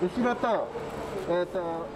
後ろ,、えー、と